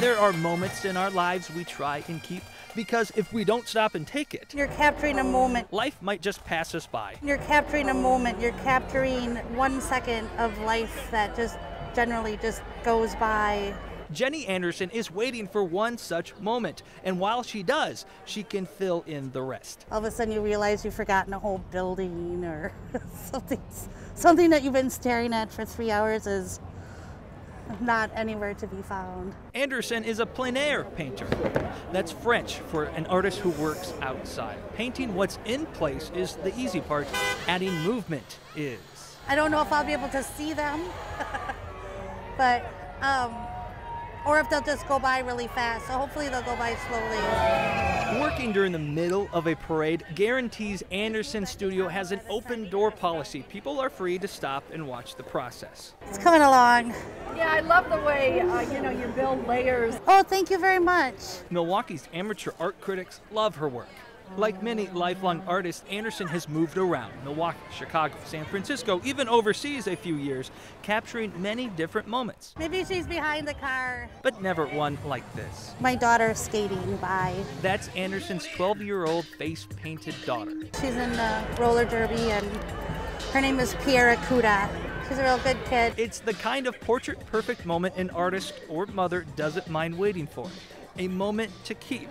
There are moments in our lives we try and keep because if we don't stop and take it, You're capturing a moment. life might just pass us by. You're capturing a moment. You're capturing one second of life that just generally just goes by. Jenny Anderson is waiting for one such moment, and while she does, she can fill in the rest. All of a sudden, you realize you've forgotten a whole building or something. Something that you've been staring at for three hours is not anywhere to be found. Anderson is a plein air painter. That's French for an artist who works outside. Painting what's in place is the easy part, adding movement is. I don't know if I'll be able to see them, but um, or if they'll just go by really fast. So hopefully they'll go by slowly. Working during the middle of a parade guarantees Anderson Studio has an open door policy. People are free to stop and watch the process. It's coming along. Yeah, I love the way uh, you know you build layers. Oh, thank you very much. Milwaukee's amateur art critics love her work. Like many lifelong artists, Anderson has moved around Milwaukee, Chicago, San Francisco, even overseas a few years, capturing many different moments, Maybe she's behind the car. but never one like this. My daughter skating by. That's Anderson's 12 year old face painted daughter. She's in the roller derby, and her name is Piera Kuda. She's a real good kid. It's the kind of portrait perfect moment an artist or mother doesn't mind waiting for. A moment to keep,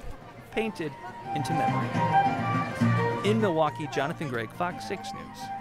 painted into memory. In Milwaukee, Jonathan Gregg, Fox 6 News.